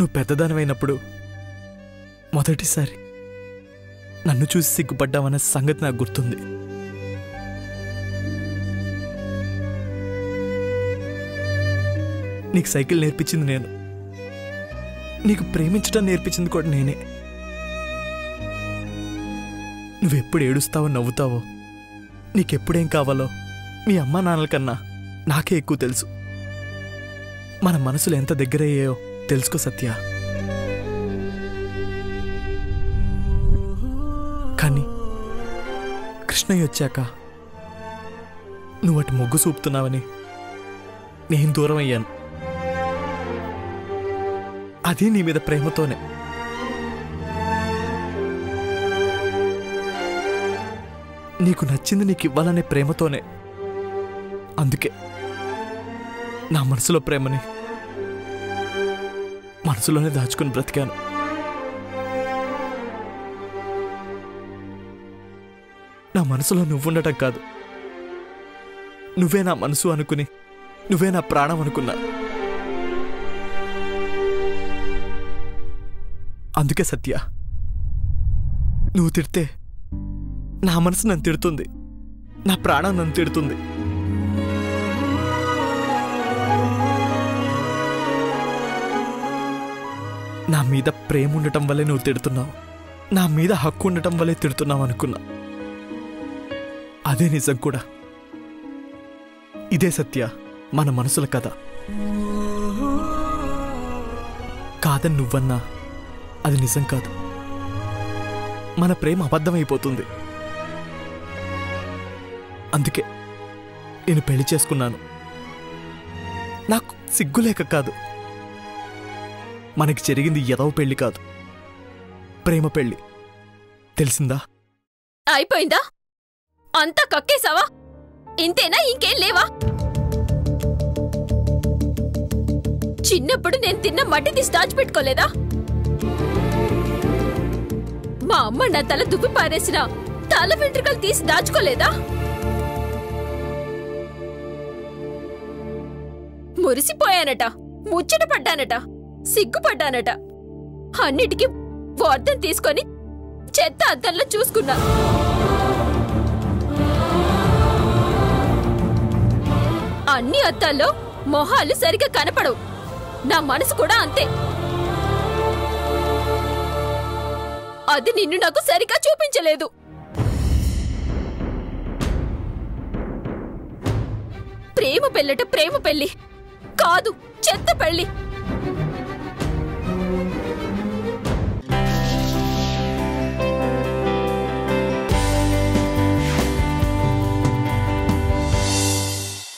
నువ్వు పెద్దదానివైనప్పుడు మొదటిసారి నన్ను చూసి సిగ్గుపడ్డావన్న సంగతి నాకు గుర్తుంది. నీకు సైకిల్ నేర్పించింది నేను. నీకు ప్రేమించడం నేర్పించింది కూడా నేనే. నువ్వెప్పుడు ఏడుస్తావో నవ్వుతావో నీకెప్పుడేం కావాలో మీ అమ్మా నాన్నల కన్నా నాకే ఎక్కువ తెలుసు. మన మనసులు ఎంత దగ్గరయ్యాయో తెలుసుకో సత్య. కానీ కృష్ణయ్య వచ్చాక నువ్వు అటు మొగ్గు చూపుతున్నావని నేను దూరం అయ్యాను. అది నీ మీద ప్రేమతోనే. నీకు నచ్చింది నీకు ఇవ్వాలనే ప్రేమతోనే. అందుకే నా మనసులో ప్రేమని మనసులోనే దాచుకుని బ్రతికాను. నా మనసులో నువ్వుండటం కాదు. నువ్వే నా మనసు అనుకుని నువ్వే నా ప్రాణం అనుకున్నా. అందుకే సత్య నువ్వు తిడితే నా మనసు నన్ను తిడుతుంది. నా ప్రాణం నన్ను తిడుతుంది. నా మీద ప్రేమ ఉండటం వల్లే నువ్వు తిడుతున్నావు. నా మీద హక్కు ఉండటం వల్లే తిడుతున్నావు అనుకున్నా. అదే నిజం కూడా. ఇదే సత్య మన మనసుల కథ. కాదని నువ్వన్నా అది నిజం కాదు. మన ప్రేమ అబద్ధమైపోతుంది. అందుకే నేను పెళ్ళి చేసుకున్నాను. నాకు సిగ్గులేక కాదు. మనకి జరిగింది ఎదవ పెళ్ళి కాదు. ప్రేమ పెళ్ళి. తెలిసిందా? అయిపోయిందా? అంతా కక్కేసావా ఇంతేనా ఇంకేం లేవా? చిన్నప్పుడు నేను తిన్న మట్టి తీసి దాచిపెట్టుకోలేదా? మా అమ్మ నా తల దుప్పి పారేసిన తల వెంట్రుకలు తీసి దాచుకోలేదా? మురిసిపోయానట ముచ్చట పడ్డానట. సిగ్గుపడ్డానట. అన్నిటికీ వార్తం తీసుకొని చెత్త అద్దంలో చూసుకున్నా. అన్ని అద్దాల్లో మొహాలు సరిగా కనపడవు. నా మనసు కూడా అంతే. అది నిన్ను నాకు సరిగా చూపించలేదు. ప్రేమ పెళ్ళట ప్రేమ పెళ్ళి కాదు చెత్త పెళ్ళి